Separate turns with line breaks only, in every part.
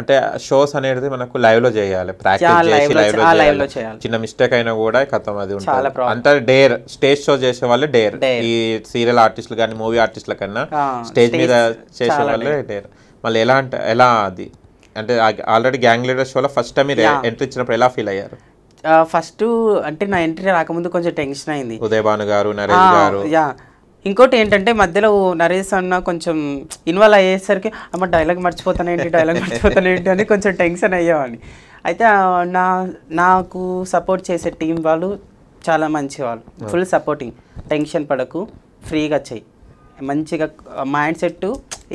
అంటే షోస్ అనేది మనకు లైవ్లో చేయాలి. ప్రాక్టీస్ చేసి
లైవ్లో
చేయాలి. చిన్న మిస్టేక్ అయినా కూడా కథం అది ఉంటుంది. అంతా డేర్ స్టేజ్ షో చేసే వాళ్ళు డేర్. ఈ సీరియల్ ఆర్టిస్టులు కానీ మూవీ ఆర్టిస్టుల కన్నా స్టేజ్ మీద చేసే వాళ్ళే డేర్ మళ్ళీ ఎలా అంటే ఎలా అది? అంటే ఆల్రెడీ గ్యాంగ్ లీడర్ షోలో ఫస్ట్ టైం మీరు ఎంట్రీ ఇచ్చినప్పుడు ఎలా ఫీల్ అయ్యారు?
ఫస్ట్ అంటే నా ఎంట్రీ రాకముందు కొంచెం టెన్షన్ అయింది.
ఉదయ్ భాను గారు నరేష్ గారు.
ఇంకోటి ఏంటంటే మధ్యలో నరేష్ అన్న కొంచెం ఇన్వాల్వ్ అయ్యేసరికి అమ్మ డైలాగ్ మర్చిపోతానేంటి డైలాగ్ మర్చిపోతానేంటి అని కొంచెం టెన్షన్ అయ్యేవాడిని. అయితే నా నాకు సపోర్ట్ చేసే టీం వాళ్ళు చాలా మంచి వాళ్ళు ఫుల్ సపోర్టింగ్ టెన్షన్ పడకు. ఫ్రీగా చెయ్యి. మంచిగా మైండ్ సెట్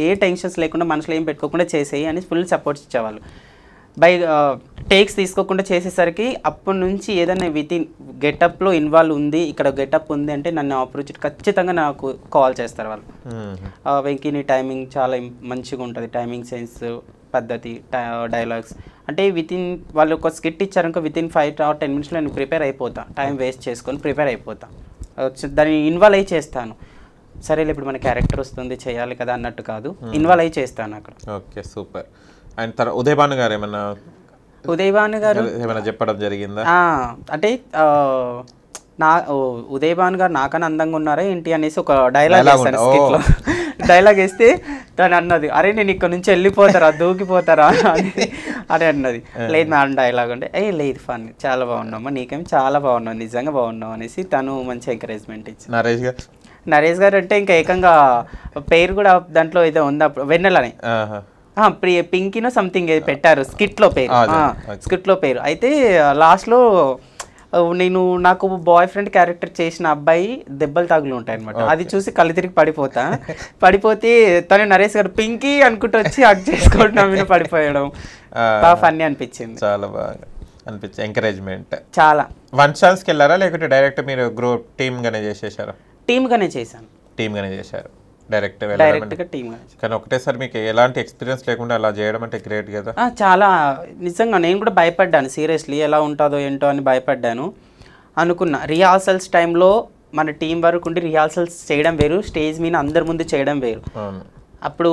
ఏ టెన్షన్స్ లేకుండా మనసులో ఏం పెట్టుకోకుండా చేసేయి అని ఫుల్ సపోర్ట్ ఇచ్చేవాళ్ళు. బై టేక్స్ తీసుకోకుండా చేసేసరికి అప్పటి నుంచి ఏదైనా విత్ ఇన్ గెటప్లో ఇన్వాల్వ్ ఉంది ఇక్కడ గెటప్ ఉంది అంటే నన్ను ఆపర్చునిటీ ఖచ్చితంగా నాకు కాల్ చేస్తారు వాళ్ళు.
మ్మ్.
ఆ, వెంకీ నీ టైమింగ్ చాలా మంచిగా ఉంటుంది. టైమింగ్ సెన్స్ పద్ధతి డైలాగ్స్ అంటే విత్ ఇన్ వాళ్ళు ఒక స్కిట్ ఇచ్చారనుకో within five or ten మినిట్స్లో నేను ప్రిపేర్ అయిపోతా. టైం వేస్ట్ చేసుకొని ప్రిపేర్ అయిపోతా. దాన్ని ఇన్వాల్వ్ అయ్యి చేస్తాను. సరేలే ఇప్పుడు మన క్యారెక్టర్ వస్తుంది చేయాలి కదా అన్నట్టు కాదు. ఇన్వాల్వ్ అయ్యి చేస్తాను అక్కడ.
Okay super. అండ్ తర్వాత ఉదయ్ భాను గారు ఏమన్నా
ఉదయభాను గారు
ఏమైనా చెప్పడం జరిగిందా?
అంటే నా ఓ, ఉదయ్ భాన్ గారు నాకన్నా అందంగా ఉన్నారా ఏంటి అనేసి ఒక డైలాగ్ వేస్తాను డైలాగ్ వేస్తే తను అన్నది అరే నేను ఇక్కడ నుంచి వెళ్ళిపోతారా? దూకిపోతారా? అని అని అన్నది. లేదు మేడం డైలాగ్ అంటే ఏ లేదు ఫన్ చాలా బాగున్నామా? నీకేం చాలా బాగున్నావు నిజంగా బాగున్నావు అనేసి తను మంచి ఎంకరేజ్మెంట్ ఇచ్చింది.
నరేష్ గారు?
నరేష్ గారు అంటే ఇంకా ఏకంగా పేరు కూడా దాంట్లో ఏదో ఉంది అప్పుడు వెన్నెలని పింకీనో సంథింగ్ ఏదో పెట్టారు. స్కిట్లో పేరు.
ఆ, అదే,
ఆ,
ఓకే.
స్కిట్లో పేరు. అయితే లాస్ట్లో ఆ, నేను నాకు బాయ్ ఫ్రెండ్ క్యారెక్టర్ చేసిన అబ్బాయి దెబ్బలు తగులు ఉంటాయి అనమాట అది చూసి కళ్ళు తిరిగి పడిపోతా. పడిపోతే తను నరేష్ గారు పింకీ అనుకుంటూ వచ్చి హక్ నా మీద పడిపోయడం. బాగా ఫన్నీ అనిపించింది.
చాలా బాగా అనిపించింది. ఎంకరేజ్మెంట్
చాలా.
వన్ ఛాన్స్కి వెళ్ళారా? లేకుంటే డైరెక్ట్ మీరు గ్రూప్ టీమ్ గానే చేసేసారా?
టీమ్ గానే చేశాను.
టీమ్ గానే చేశారు. డైరెక్ట్
డైరెక్ట్గా టీమ్
కానీ ఒకటేసారి మీకు ఎలాంటి ఎక్స్పీరియన్స్ లేకుండా అలా చేయడం అంటే గ్రేట్ కదా.
చాలా నిజంగా నేను కూడా భయపడ్డాను. సీరియస్లీ ఎలా ఉంటుందో ఏంటో అని భయపడ్డాను. అనుకున్నా. రిహార్సల్స్ టైంలో మన టీం వరకు ఉండి రిహార్సల్స్ చేయడం వేరు స్టేజ్ మీద అందరి ముందు చేయడం వేరు. అప్పుడు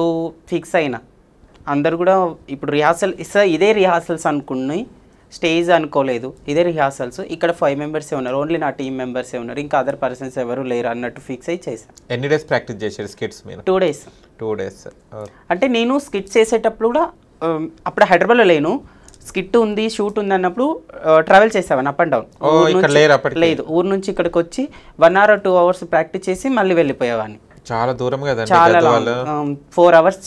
ఫిక్స్ అయినా. అందరు కూడా ఇప్పుడు రిహార్సల్ ఇదే రిహార్సల్స్ అనుకుని స్టేజ్ అనుకోలేదు. ఇదే రిహార్సల్స్. ఇక్కడ ఫైవ్ మెంబర్సే ఉన్నారు. ఓన్లీ నా టీం మెంబర్సే ఉన్నారు. ఇంకా అదర్ పర్సన్స్ ఎవరు లేరు అన్నట్టు ఫిక్స్ అయి చేశాను.
ఎన్ని డేస్ ప్రాక్టీస్ చేశారు స్కిట్స్ మీరు?
Two days.
Two days.
అంటే నేను స్కిట్ చేసేటప్పుడు కూడా అప్పుడు హైదరాబాద్లో లేను. స్కిట్ ఉంది షూట్ ఉంది అన్నప్పుడు ట్రావెల్ చేసేవాడిని అప్ అండ్ డౌన్? లేదు. ఊరు నుంచి ఇక్కడికి వచ్చి one hour two hours practice చేసి మళ్ళీ వెళ్ళిపోయేవాడిని
చాలా దూరం కదండి
చాలా ఫోర్ అవర్స్.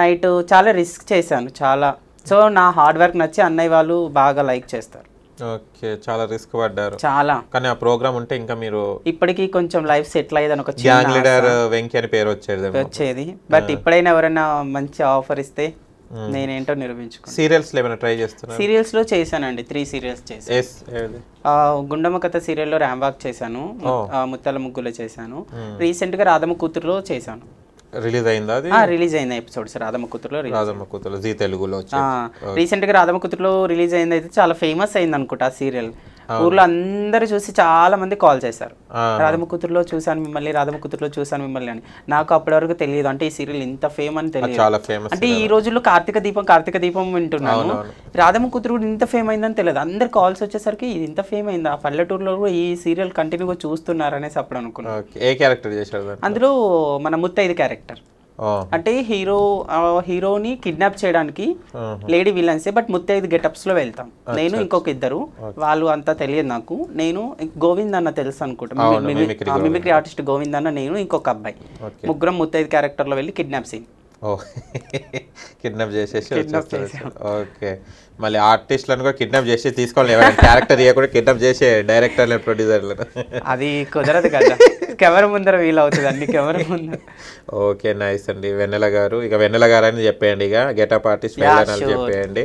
నైట్ చాలా రిస్క్ చేశాను. చాలా సో నా హార్డ్ వర్క్ నచ్చి అన్నయ్య వాళ్ళు బాగా లైక్ చేస్తారు.
ఓకే చాలా రిస్క్ పడ్డారు.
చాలా.
కానీ ఆ ప్రోగ్రామ్ ఉంటే ఇంకా మీరు
ఇప్పటికీ కొంచెం లైఫ్ సెటిల్ అయ్యేదని ఒక చిన్న
గ్యాంగ్ లీడర్ వెంకీ అని పేరు వచ్చేది
వచ్చేది. బట్ ఇప్పుడైనా ఎవరైనా మంచి ఆఫర్ ఇస్తే నేనేంటో నిరూపించుకున్నాను
సీరియల్స్ ఏమైనా ట్రై చేస్తున్నారు?
సీరియల్స్లో చేశానండి త్రీ సీరియల్స్ చేశాను. గుండమ్మ కథ సీరియల్లో ర్యాంబాక్ చేశాను. ము- ఆ, ముత్యాల ముగ్గులో చేశాను. రీసెంట్గా రాధమ్మ కూతురులో చేశాను.
రిలీజ్ అయిందా అది
రిలీజ్ అయిన ఎపిసోడ్స్ రాధమ్మ కూతురులో release.
రాజమ్మ కూతురు జీ తెలుగులో వచ్చి
ఆ, రీసెంట్గా రాధమ్మ కూతురులో రిలీజ్ అయింది అయితే చాలా ఫేమస్ అయింది అనుకుంటా ఆ సీరియల్ ఊర్లో అందరూ చూసి చాలా మంది కాల్ చేశారు.
ఆ.
రాధమ్మ కూతురులో చూశాను మిమ్మల్ని రాధమ్మ కూతురులో చూశాను మిమ్మల్ని అని. నాకు అప్పటి వరకు తెలియదు. అంటే ఈ సీరియల్ ఇంత ఫేమ్ అని తెలియదు. అంటే ఈ రోజుల్లో కార్తీక దీపం కార్తీక దీపం వింటున్నాను. రాధమ్మ కూతురు కూడా ఇంత ఫేమ్ అయిందని తెలియదు. అందరు కాల్స్ వచ్చేసరికి ఇది ఇంత ఫేమ్ అయింది? ఆ పల్లెటూరులో కూడా ఈ సీరియల్ కంటిన్యూగా చూస్తున్నారు అనేసి అప్పుడు అనుకున్నాను.
ఓకే. ఏ క్యారెక్టర్ చేశారు దాన్ని
అందులో మన ముత్తైదు క్యారెక్టర్ అంటే హీరో హీరోని కిడ్నాప్ చేయడానికి. లేడీ విలన్సే బట్ ముత్తైదు గెటప్స్లో వెళ్తాం నేను ఇంకొక ఇద్దరు. వాళ్ళు అంతా తెలియదు నాకు. నేను గోవింద్ అన్న తెలుసు అనుకుంటా. మిమిక్రీ ఆర్టిస్ట్ గోవింద్ అన్న నేను ఇంకొక అబ్బాయి. ముగ్గురం ముత్తైదు క్యారెక్టర్లో వెళ్ళి కిడ్నాప్ సీన్.
కిడ్నాప్ చేసేసి. ఓకే. మళ్ళీ ఆర్టిస్ట్లను కూడా కిడ్నాప్ చేసి తీసుకోవాలి. ఎవరైనా క్యారెక్టర్ ఇవ్వకుండా కిడ్నాప్ చేసే డైరెక్టర్లను ప్రొడ్యూసర్లను
అది కుదరదు కదా. కెమెరా ముందర వీలు అవుతుంది అన్ని కెమెరా ముందర.
ఓకే నైస్ అండి. వెన్నెల గారు ఇక వెన్నెల గారు అని చెప్పేయండి ఇక. గెటప్ ఆర్టిస్ట్ వెళ్ళాలని చెప్పేయండి.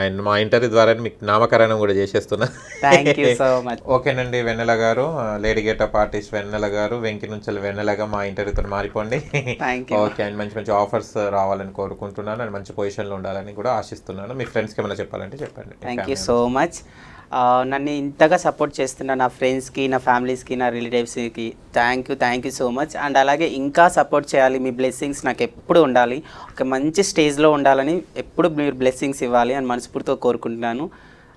అండ్ మా ఇంటర్వ్యూ ద్వారా మీకు నామకరణం కూడా చేసేస్తున్నా. ఓకేనండి వెన్నెల గారు లేడీ గెటప్ ఆర్టిస్ట్ వెన్నెల గారు వెంకి నుంచి వెన్నెలగా మా ఇంటర్వ్యూతో మారిపోండి. ఓకే అండ్ మంచి మంచి ఆఫర్స్ రావాలని కోరుకుంటున్నాను. అండ్ మంచి పొజిషన్లో ఉండాలని కూడా ఆశిస్తున్నాను. మీ ఫ్రెండ్స్కి ఏమైనా చెప్పాలంటే చెప్పండి
థ్యాంక్ యూ సో మచ్ నన్ను ఇంతగా సపోర్ట్ చేస్తున్న నా ఫ్రెండ్స్కి నా ఫ్యామిలీస్కి నా రిలేటివ్స్కి thank you thank you so much and అలాగే ఇంకా సపోర్ట్ చేయాలి మీ బ్లెస్సింగ్స్ నాకు ఎప్పుడు ఉండాలి ఒక మంచి స్టేజ్లో ఉండాలని ఎప్పుడు మీరు బ్లెస్సింగ్స్ ఇవ్వాలి అని మనస్ఫూర్తితో కోరుకుంటున్నాను.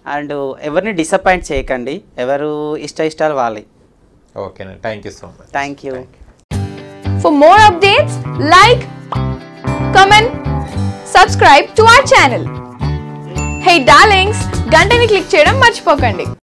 అండ్ ఎవరిని డిసప్పాయింట్ చేయకండి ఎవరు ఇష్ట ఇష్టాలు వాళ్ళే
ఓకేనండి thank you so much
thank you
For more updates, like, comment, subscribe to our channel. Hey darlings గంటని click చేయడం మర్చిపోకండి.